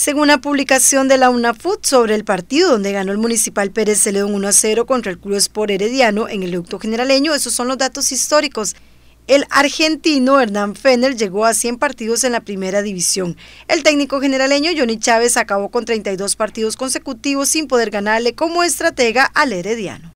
Según una publicación de la UNAFUT sobre el partido donde ganó el Municipal Pérez Celedón 1 a 0 contra el Club Sport Herediano en el Ducto Generaleño, esos son los datos históricos. El argentino Hernán Fener llegó a 100 partidos en la primera división. El técnico generaleño Johnny Chávez acabó con 32 partidos consecutivos sin poder ganarle como estratega al Herediano.